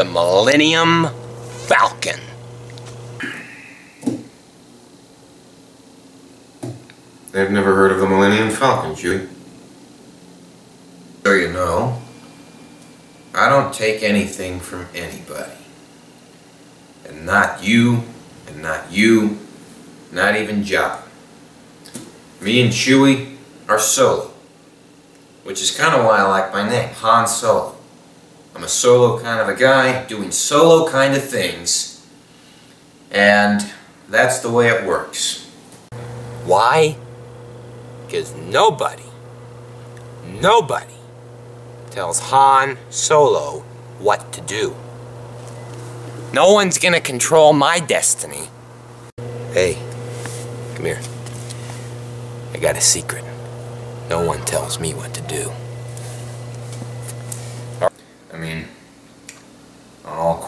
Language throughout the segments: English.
the Millennium Falcon. I've never heard of the Millennium Falcon, Chewie. So you know, I don't take anything from anybody. And not you, and not you, not even Jabba. Me and Chewie are solo. Which is kind of why I like my name, Han Solo. I'm a solo kind of a guy, doing solo kind of things. And that's the way it works. Why? Because nobody, nobody tells Han Solo what to do. No one's gonna control my destiny. Hey, come here. I got a secret. No one tells me what to do. I mean, on all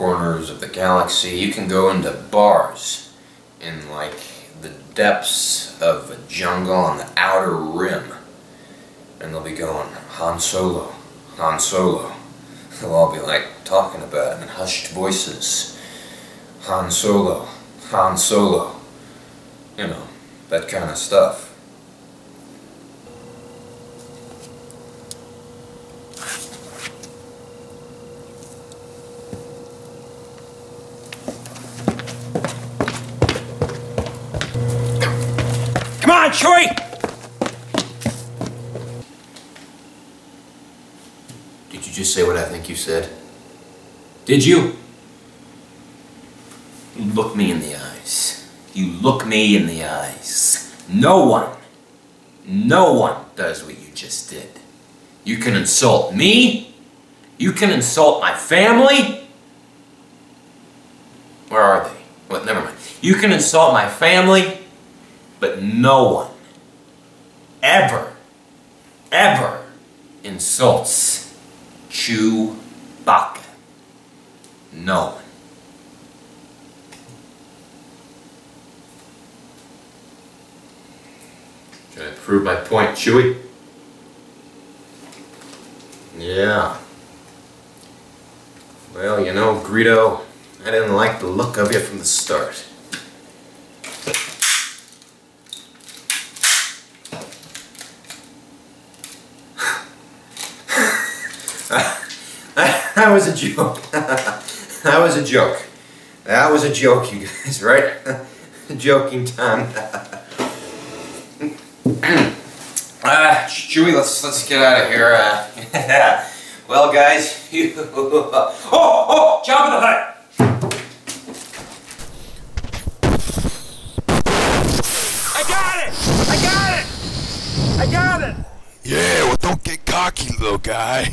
corners of the galaxy, you can go into bars in like the depths of a jungle on the outer rim. And they'll be going, Han Solo, Han Solo. They'll all be like talking about him in hushed voices. Han Solo, Han Solo. You know, that kind of stuff. On, Did you just say what I think you said? Did you? You look me in the eyes. You look me in the eyes. No one, no one does what you just did. You can insult me. You can insult my family. Where are they? What? Never mind. You can insult my family, but no one ever, ever insults Chewbacca. No one. Can I prove my point, Chewie? Yeah. Well, you know, Greedo, I didn't like the look of you from the start. that was a joke. that was a joke. That was a joke, you guys, right? Joking time. uh, Chewie, let's let's get out of here. Uh, well, guys, you. oh, oh, Jabba the Hutt. I got it! I got it! I got it! Yeah, well, don't get cocky, little guy.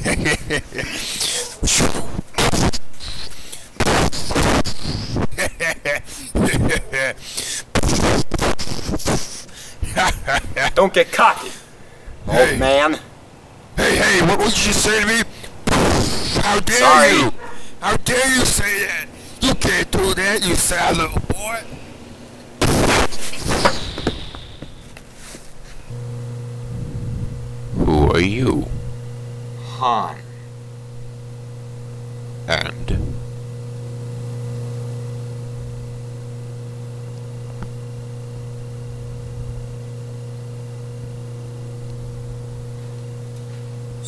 Don't get cocky, Hey. old man. hey, hey, what was you say to me? How dare Sorry. you? How dare you say that? You can't do that, you sad little boy. Who are you? Han. And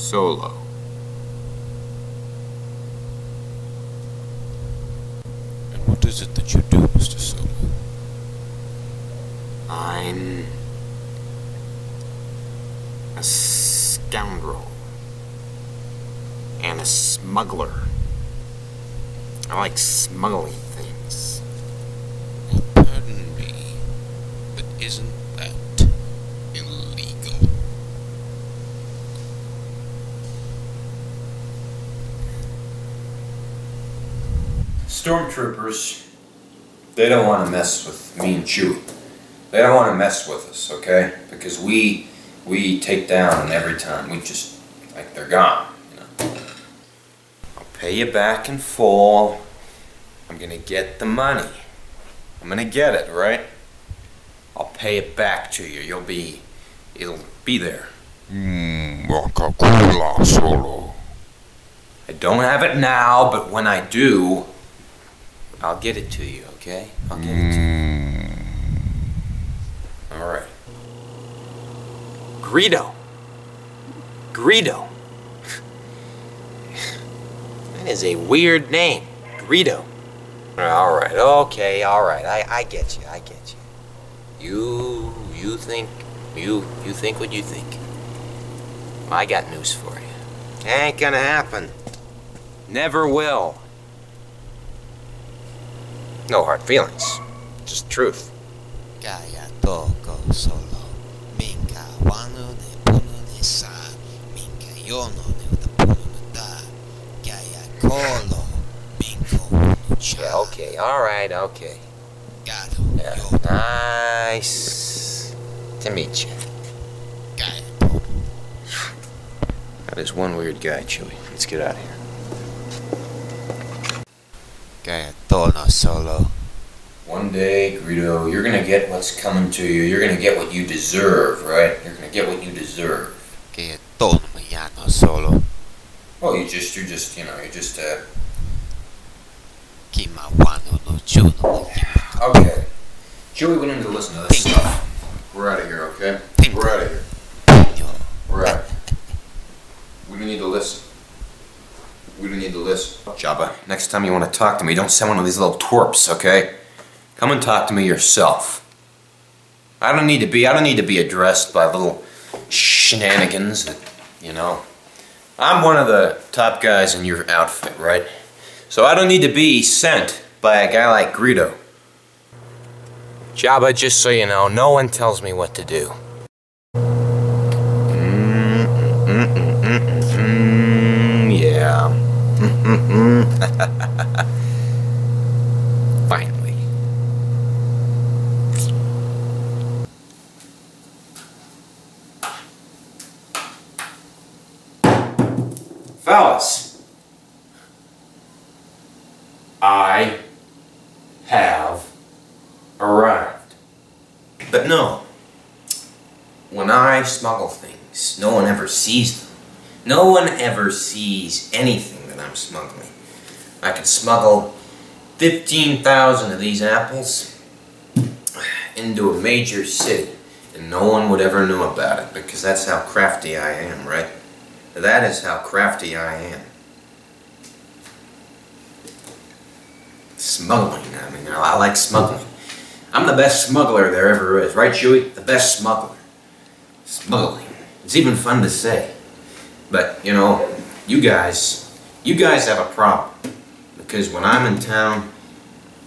Solo. and what is it that you do, Mr. Solo? I'm a scoundrel and a smuggler. I like smuggling things. Pardon me, but isn't that illegal? Stormtroopers, they don't want to mess with me and Chewie. They don't want to mess with us, okay? Because we we take down every time we just like they're gone. You know. I'll pay you back in full. I'm gonna get the money. I'm gonna get it, right? I'll pay it back to you. You'll be, it'll be there. Mmm, Coca-Cola Solo. I don't have it now, but when I do, I'll get it to you, okay? I'll get it to you. Mm. All right. Greedo. Greedo. That is a weird name. Greedo. All right, okay, all right. I, I get you, I get you. You, you think, you, you think what you think. I got news for you. Ain't gonna happen. Never will. No hard feelings. Just truth. Kaya toko solo Minka ne ne sa Minka yono ne da Kaya kolo Minko Yeah, okay, alright, okay. Gato Yeah. Nice to meet you. That is one weird guy, Chewie. Let's get out of here. Kaya tono solo One day, Greedo, you're gonna get what's coming to you. You're gonna get what you deserve, right? You're gonna get what you deserve. Kaya tono mayano solo Oh, you just, you're just, you know, you're just, uh, Kima wanu no juno mo okay. Chewie, we need to listen to this stuff. We're out of here, okay? We're out of here. kapinyo We're out. We don't need to listen. We don't need to listen. Jabba, next time you want to talk to me, don't send one of these little twerps, okay? Come and talk to me yourself. I don't need to be, I don't need to be addressed by little shenanigans that, you know. I'm one of the top guys in your outfit, right? So I don't need to be sent by a guy like Greedo. Jabba, just so you know, no one tells me what to do. Mm, yeah. Mm-hmm. Finally. Fellas, I have arrived. But no, when I smuggle things, no one ever sees them. No one ever sees anything I'm smuggling. I could smuggle 15,000 of these apples into a major city, and no one would ever know about it because that's how crafty I am, right? That is how crafty I am. Smuggling, I mean, I like smuggling. I'm the best smuggler there ever is, right, Chewie? The best smuggler. Smuggling. It's even fun to say. But, you know, you guys, you guys have a problem. Because when I'm in town,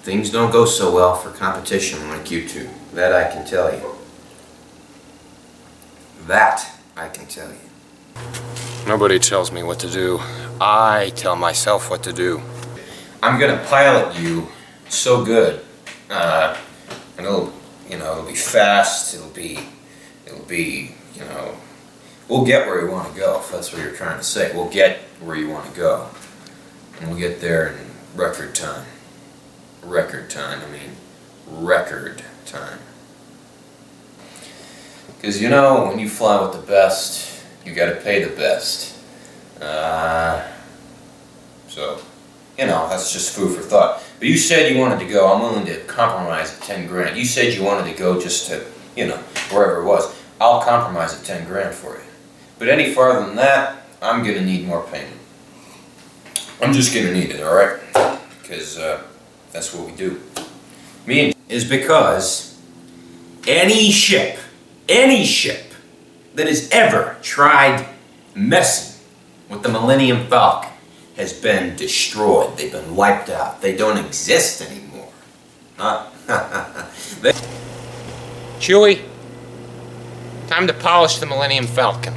things don't go so well for competition like you two. That I can tell you. That I can tell you. Nobody tells me what to do. I tell myself what to do. I'm gonna pilot you so good. Uh, and it'll, you know, it'll be fast, it'll be, it'll be, you know, we'll get where we want to go, if that's what you're trying to say. We'll get where you want to go. And we'll get there in record time. Record time, I mean, record time. Because, you know, when you fly with the best, you gotta pay the best. Uh, so, you know, that's just food for thought. But you said you wanted to go, I'm willing to compromise at 10 grand. You said you wanted to go just to, you know, wherever it was. I'll compromise at 10 grand for you. But any farther than that, I'm gonna need more payment. I'm just gonna need it, alright? Because, uh, that's what we do. Me and is because any ship, any ship that has ever tried messing with the Millennium Falcon has been destroyed. They've been wiped out. They don't exist anymore. Huh? They- Chewie, time to polish the Millennium Falcon.